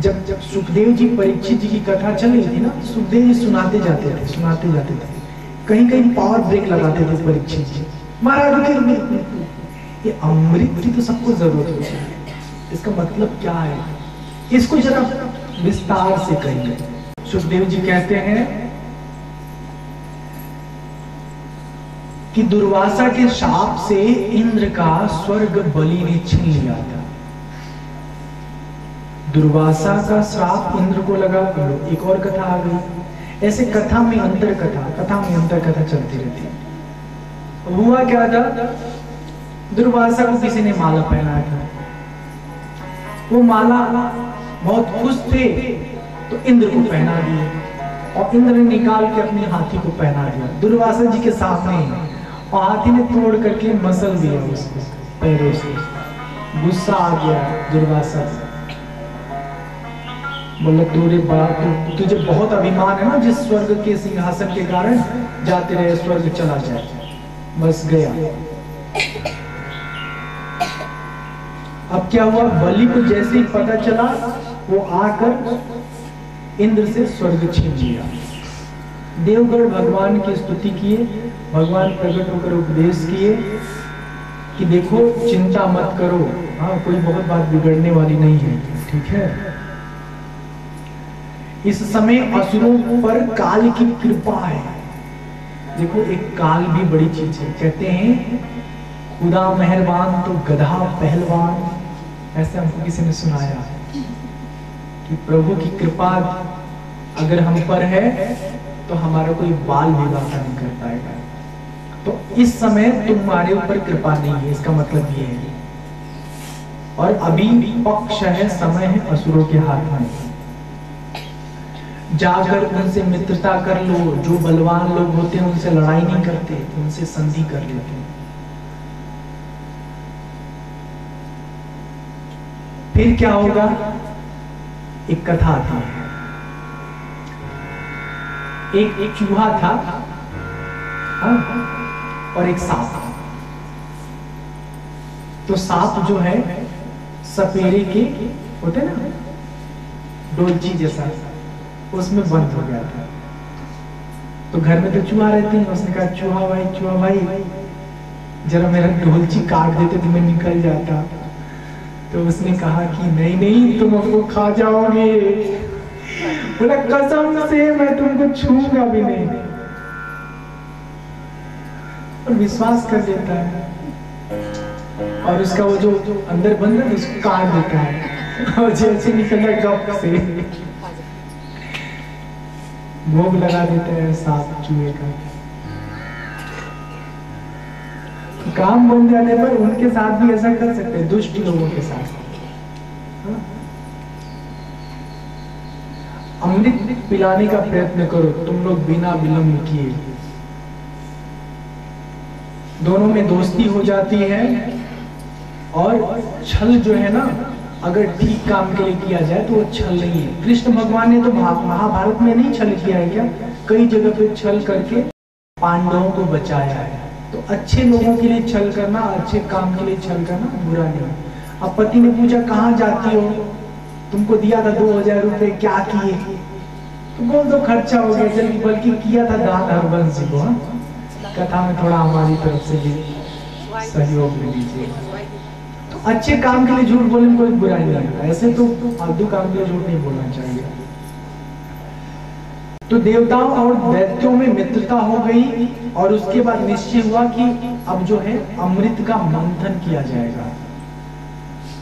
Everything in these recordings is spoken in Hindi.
जब जब सुखदेव जी परीक्षित जी की कथा चल रही थी ना सुखदेव जी सुनाते जाते थे, सुनाते जाते थे। कहीं कहीं पावर ब्रेक लगाते थे परीक्षित जी। महाराज ये अमृत की तो सबको ज़रूरत होती है। इसका मतलब क्या है? इसको जरा विस्तार से कहेंगे सुखदेव जी कहते हैं कि दुर्वासा के शाप से इंद्र का स्वर्ग बलि ने छीन लिया था। दुर्वासा का श्राप इंद्र को लगा एक और कथा आ गई। ऐसे कथा में अंतर कथा कथा में अंतर कथा चलती रहती। हुआ क्या था? दुर्वासा को किसी ने माला पहनाया था। वो माला बहुत खुश थे तो इंद्र को पहना दिए। और इंद्र ने निकाल के अपने हाथी को पहना दिया। दुर्वासा जी के सामने और हाथी ने तोड़ करके मसल दिया उसको, पैरों से। गुस्सा आ गया दुर्वासा से। बोले दूरी बात तु, तुझे बहुत अभिमान है ना जिस स्वर्ग के सिंहासन के कारण जाते रहे स्वर्ग चला जाए। बस गया। अब क्या हुआ? बलि को जैसे ही पता चला वो आकर इंद्र से स्वर्ग छीन लिया। देवगढ़ भगवान की स्तुति किए भगवान प्रकट होकर उपदेश किए कि देखो चिंता मत करो। हाँ कोई बहुत बात बिगड़ने वाली नहीं है ठीक है? इस समय असुरों पर काल की कृपा है। देखो, एक काल भी बड़ी चीज़ है। कहते हैं, खुदा मेहरबान तो गधा पहलवान। ऐसे हमको किसी ने सुनाया कि प्रभु की कृपा अगर हम पर है तो हमारा कोई बाल भी वादा नहीं कर पाएगा। तो इस समय तुम्हारे ऊपर कृपा नहीं है, इसका मतलब ये है। और अभी पक्ष है, समय है असुरों के हाथ में। जाकर उनसे मित्रता कर लो जो बलवान लोग होते हैं उनसे लड़ाई नहीं करते उनसे संधि कर लेते हैं। फिर क्या होगा? एक कथा थी। एक एक चूहा था हाँ, और एक सांप। तो सांप जो है सपेरे के होते ना डोलची जैसा। उसमें बंद हो गया था। तो घर में तो चूहा रहते हैं, उसने कहा, चूहा भाई चूहा भाई। जरा मेरा ढोलची काट देते तो मैं निकल जाता। तो उसने कहा कि, नहीं नहीं, तुम हमको खा जाओगे। बोला, कसम से मैं तुमको छूँगा भी नहीं। और विश्वास कर देता है। और उसका वो जो अंदर बंद है उसको काट देता है। और जैसे निकलता है गप से। भोग लगा देते हैं सांप चूहे का। काम बन जाने पर उनके साथ भी ऐसा कर सकते हैं, दुष्ट लोगों के साथ। हाँ? अमृत पिलाने का प्रयत्न करो, तुम लोग बिना विलंब किए। दोनों में दोस्ती हो जाती है और छल जो है ना अगर ठीक काम के लिए किया जाए तो वो छल नहीं है। कृष्ण भगवान ने तो महाभारत में नहीं छल किया है क्या? कई जगह पे छल करके पांडवों को बचाया है। तो अच्छे लोगों के लिए छल करना, अच्छे काम के लिए छल करना बुरा नहीं। अब पति ने पूछा, कहाँ जाती हो? तुमको दिया था दो हज़ार रुपए क्या किए? तो बोल दो, खर्चा हो गया जल्दी, बल्कि किया था दान हरबंश जी को हाँ? कथा में थोड़ा हमारी तरफ़ से भी सहयोग दे दीजिए। तो अच्छे काम के लिए झूठ बोलने में कोई बुराई नहीं है ऐसे तो फालतू काम के लिए झूठ नहीं बोलना चाहिए। तो देवताओं और दैत्यों में मित्रता हो गई और उसके बाद निश्चय हुआ कि अब जो है अमृत का मंथन किया जाएगा।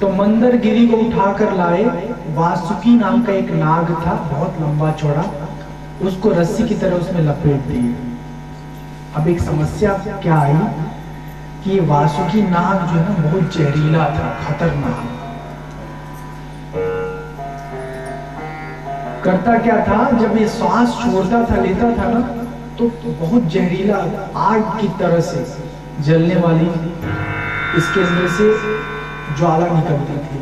तो मंदर गिरी को उठाकर लाए, वासुकी नाम का एक नाग था, बहुत लंबा चौड़ा, उसको रस्सी की तरह उसमें लपेट दिए। अब एक समस्या क्या आई? कि वासुकी नाग जो है बहुत जहरीला था, खतरनाक। करता क्या था? जब ये श्वास छोड़ता था, लेता था ना तो बहुत जहरीला आग की तरह से जलने वाली इसके अंदर से ज्वाला निकलती थी।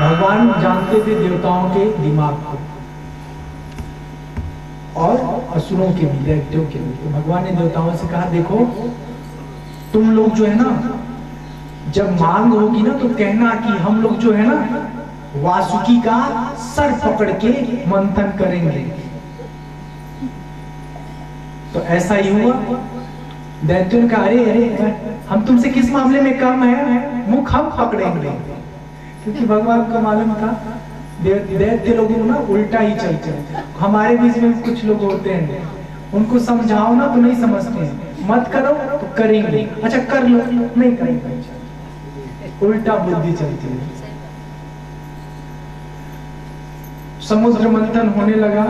भगवान जानते थे देवताओं के दिमाग को। और असुरों के भी दैत्यों के भी तो भगवान ने देवताओं से कहा, देखो, तुम लोग जो है ना, जब मांग होगी ना तो कहना कि हम लोग जो है ना, वासुकी का सर पकड़ के मंथन करेंगे। तो ऐसा ही हुआ। दैत्यों का अरे अरे हम तुमसे किस मामले में कम है? मुख हम पकड़ेंगे। क्योंकि भगवान को मालूम था दैत्य लोगों को ना, उल्टा ही चलते हैं हमारे बीच में कुछ लोग होते हैं। उनको समझाओ ना तो नहीं समझते। मत करो तो करेंगे। अच्छा कर लो। नहीं करेंगे। उल्टा बुद्धि चलती है। समुद्र मंथन होने लगा।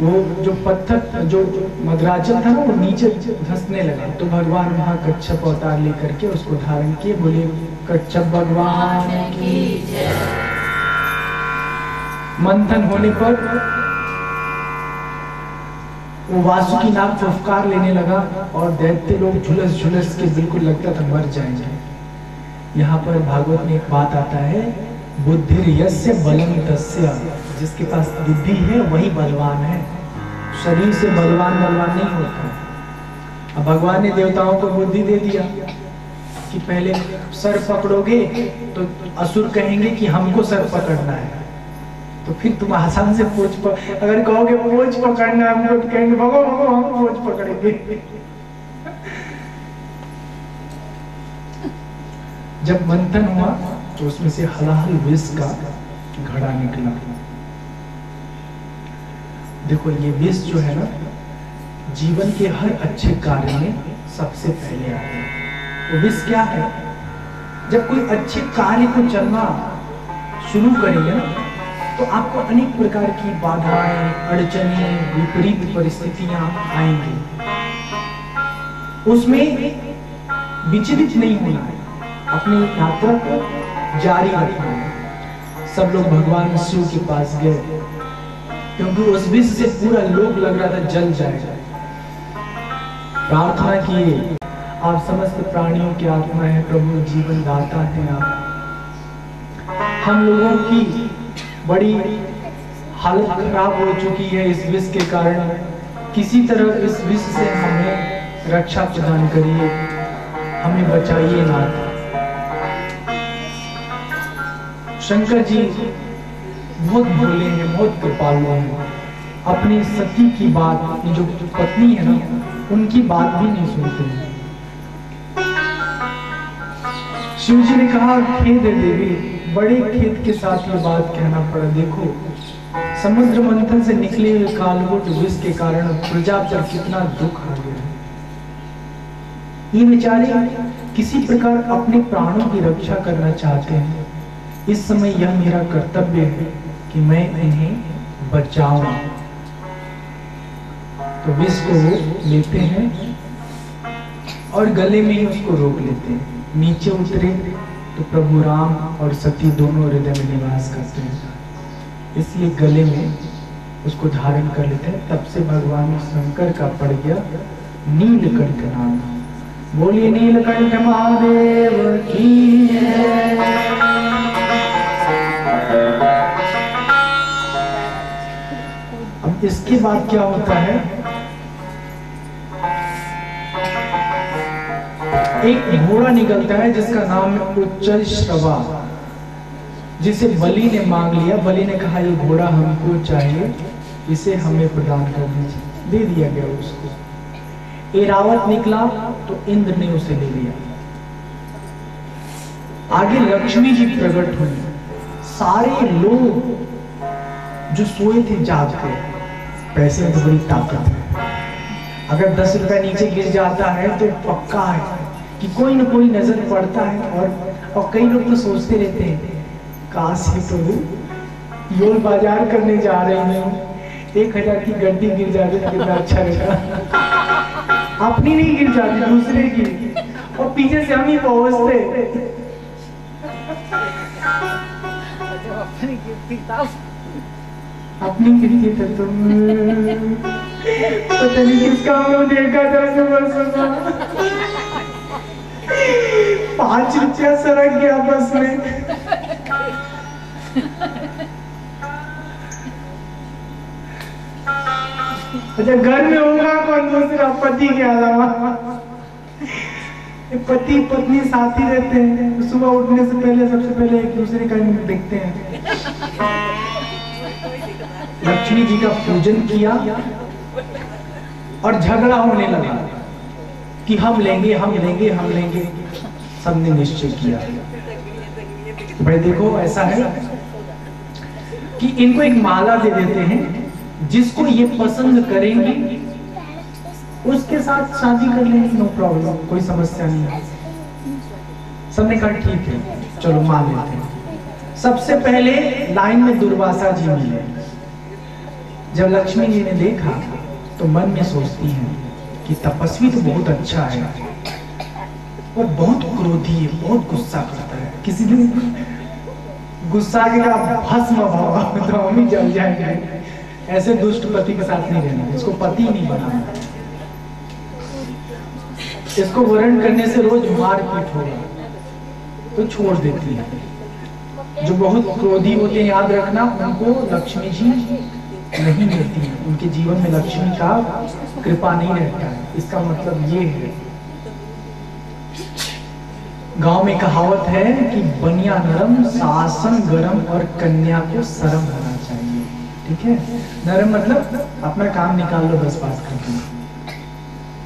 वो जो पत्थर, जो मदराचल था ना, वो नीचे धसने लगा। तो भगवान वहाँ कच्छप अवतार लेकर के उसको धारण किए। बोले, कच्छप भगवान की मंथन होने पर वो वासुकी नाम फुफकार लेने लगा और दैत्य लोग झुलस झुलस के बिल्कुल लगता था मर जाएँगे। यहाँ पर भागवत में एक बात आता है बुद्धि यस्य बलम तस्य। जिसके पास बुद्धि है, वही बलवान है। शरीर से बलवान बलवान नहीं होता। अब भगवान ने देवताओं को बुद्धि दे दिया कि पहले सर पकड़ोगे तो असुर कहेंगे कि हमको सर पकड़ना है। तो फिर तुम आसान से पोच पर अगर कहोगे पोच पकड़ना हमको तो कहेंगे, भगो भगो, हम पोच पकड़ेंगे। जब मंथन हुआ तो उसमें से हलाहल विष का घड़ा निकला। देखो, ये विष जो है ना, जीवन के हर अच्छे कार्य में सबसे पहले आते हैं। तो विष क्या है? जब कोई अच्छे कार्य को चलना शुरू करेंगे ना तो आपको अनेक प्रकार की बाधाएँ, अड़चने, विपरीत परिस्थितियाँ आएँगी। उसमें विचलित नहीं होना है। अपनी यात्रा को जारी रखना है। सब लोग भगवान शिव के पास गए। क्योंकि उस विष से पूरा लोग लग रहा था, जल जाएगा। प्रार्थना किए आप समस्त प्राणियों की आत्मा है प्रभु जीवन दाता है आप। हम लोगों की बड़ी हालत खराब हो चुकी है इस विष के कारण। किसी तरह इस विष से हमें रक्षा प्रदान करिए। हमें बचाइए नाथ। शंकर जी, बहुत भोले हैं, बहुत कृपालु हैं। अपनी सती की बात, अपनी जो पत्नी है ना, उनकी बात भी नहीं सुनते शिव जी ने कहा, है देवी बड़े खेत के साथ ये बात कहना पड़ा। देखो, समुद्र मंथन से निकले हुए कालगुट विष के कारण प्रजा पर कितना दुख आ गया ये बेचारे किसी प्रकार अपने प्राणों की रक्षा करना चाहते हैं। इस समय यह मेरा कर्तव्य है कि मैं इन्हें बचाऊं। तो विष को लेते हैं और गले में उसको रोक लेते हैं। नीचे उतरे तो प्रभु राम और सती दोनों हृदय में निवास करते हैं। इसलिए गले में उसको धारण कर लेते हैं। तब से भगवान शंकर का पड़ गया नीलकंठ नाम। बोलिए, नीलकंठ महादेव की है इसके बाद क्या होता है? एक घोड़ा निकलता है जिसका नाम है उच्चल श्रवा। जिसे बलि ने मांग लिया। बलि ने कहा, ये घोड़ा हमको चाहिए। इसे हमें प्रदान कर दीजिए दे दिया गया उसको। एरावत निकला तो इंद्र ने उसे ले लिया। आगे लक्ष्मी जी प्रकट हुई। सारे लोग जो सोए थे, जाग गए। पैसे में तो बड़ी ताकत है। अगर दस रुपए नीचे गिर जाता है तो पक्का है। कि कोई ना कोई नज़र पड़ता है और और कई लोग तो सोचते रहते हैं, काश ही तो योल बाज़ार करने जा रहे हैं एक हज़ार की गड्डी गिर जाती तो कितना अच्छा रहेगा अपनी नहीं गिर जाती, दूसरे की। और पीछे से हम ही पहुँचते। अपनी गिरती तो तुम। पता नहीं किसका देखा था सुबह सुबह पाँच रुपया सड़क गया बस में। अच्छा घर में होगा कौन दूसरा? पति के अलावा। पति, पत्नी, साथ ही रहते हैं। सुबह उठने से पहले, सबसे पहले एक दूसरे का देखते हैं। लक्ष्मी जी का पूजन किया और झगड़ा होने लगा कि हम लेंगे हम लेंगे हम लेंगे। सबने निश्चय किया। भाई देखो, ऐसा है कि इनको एक माला दे देते हैं, जिसको ये पसंद करेंगे, उसके साथ शादी कर लेंगे नो प्रॉब्लम कोई समस्या नहीं है। सबने कहा, ठीक है, चलो मान लेते हैं। सबसे पहले लाइन में दुर्वासा जी मिले। जब लक्ष्मी जी ने देखा तो मन में सोचती है कि तपस्वी तो बहुत अच्छा है। वो बहुत क्रोधी है बहुत गुस्सा करता है। किसी दिन गुस्सा के का भस्म भाव तो ही जल जाएँगे। ऐसे दुष्ट पति के साथ नहीं रहना, इसको पति नहीं बनाना। इसको वर्ण करने से रोज मार पीट होगा तो छोड़ देती है। जो बहुत क्रोधी होते हैं, याद रखना, उनको लक्ष्मी जी नहीं मिलती है। उनके जीवन में लक्ष्मी का कृपा नहीं रहता है। इसका मतलब ये है गाँव में कहावत है कि बनिया नरम शासन गरम और कन्या को शर्म होना चाहिए। ठीक है? नरम मतलब अपना काम निकाल लो, बस पास करके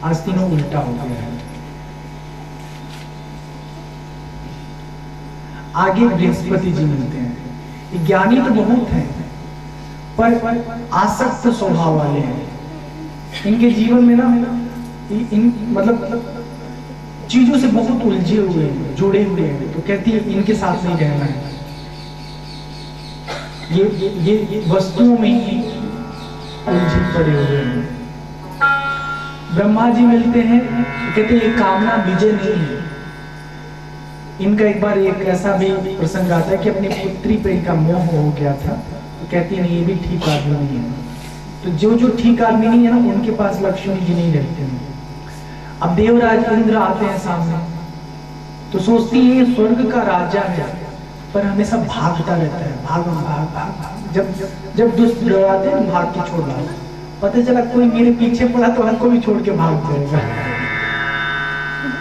आज तीनों उल्टा हो गया है। आगे बृहस्पति जी मिलते हैं। ज्ञानी तो बहुत हैं, पर आसक्त स्वभाव वाले हैं। इनके जीवन में ना इन मतलब चीज़ों से बहुत उलझे हुए हैं जुड़े हुए हैं तो कहती है इनके साथ नहीं रहना है। ये ये, ये वस्तुओं में ही उलझे पड़े हुए हैं। ब्रह्मा जी मिलते हैं कहते ये कामना विजय नहीं है। इनका एक बार एक ऐसा भी प्रसंग आता है कि अपनी पुत्री पे इनका मोह हो गया था तो कहती नहीं ये भी ठीक आदमी नहीं है। तो जो जो ठीक आदमी नहीं है ना उनके पास लक्ष्मी जी नहीं रहते हैं। अब देवराज इंद्र आते हैं सामने। तो सोचती है स्वर्ग का राजा है, पर हमेशा भागता रहता है। भाग भाग भाग जब जब दुष्ट डराते हैं, भाग के छोड़ भाग पता चला कोई मेरे पीछे पड़ा तो हमको भी छोड़ के भाग जाएगा।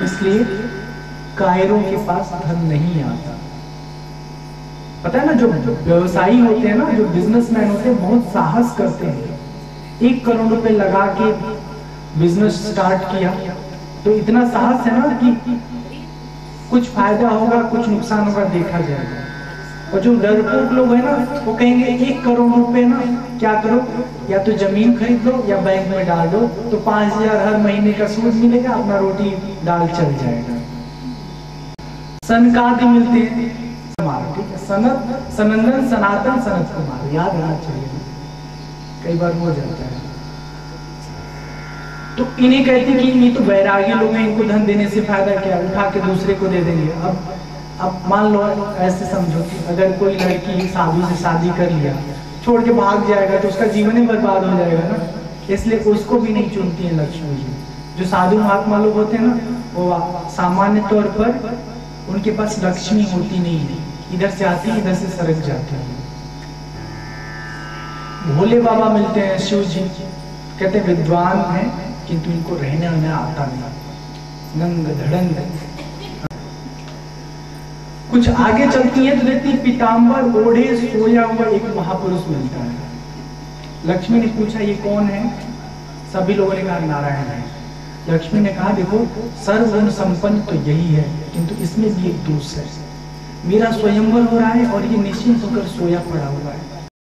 इसलिए कायरों के पास धन नहीं आता। पता है ना, जो व्यवसायी होते हैं ना, जो बिजनेसमैन होते हैं, बहुत साहस करते हैं। एक करोड़ रुपए लगा के बिज़नेस स्टार्ट किया। तो इतना साहस है ना कि कुछ फ़ायदा होगा, कुछ नुकसान होगा, देखा जाएगा। और जो डरपोक लोग है ना, वो कहेंगे, एक करोड़ रुपए ना, क्या करो? या तो ज़मीन खरीद लो, या बैंक में डाल दो तो पाँच हज़ार हर महीने का सूद मिलेगा, अपना रोटी दाल चल जाएगा। सनकादि मिलते हैं। ठीक है? सनत, सनंदन, सनातन, सनत कुमार, याद रहना चाहिए। कई बार हो जाता है। तो इन्हें कहते कि ये तो वैरागी लोग हैं, इनको धन देने से फ़ायदा क्या? उठा के दूसरे को दे देंगे। अब अब मान लो ऐसे समझो कि अगर कोई लड़की साधु से शादी कर लिया, छोड़ के भाग जाएगा तो उसका जीवन ही बर्बाद हो जाएगा ना? इसलिए उसको भी नहीं चुनती है लक्ष्मी जी। जो साधु महात्मा लोग होते हैं ना, वो सामान्य तौर पर उनके पास लक्ष्मी होती नहीं है। इधर से आती है, इधर से सरक जाती है। भोले बाबा मिलते हैं शिव जी। कहते विद्वान हैं, किंतु इनको रहने में आता नहीं। नंग धड़ंग। कुछ आगे चलती है तो देखती पीताम्बर ओढ़े, सोया हुआ एक महापुरुष मिलता है। लक्ष्मी ने पूछा, ये कौन है? सभी लोगों ने कहा, नारायण है। लक्ष्मी ने कहा, देखो सर्वगुण संपन्न तो यही है, किंतु इसमें भी एक दोष है। मेरा स्वयंवर हो रहा है और ये निश्चिंत होकर सोया पड़ा हुआ है।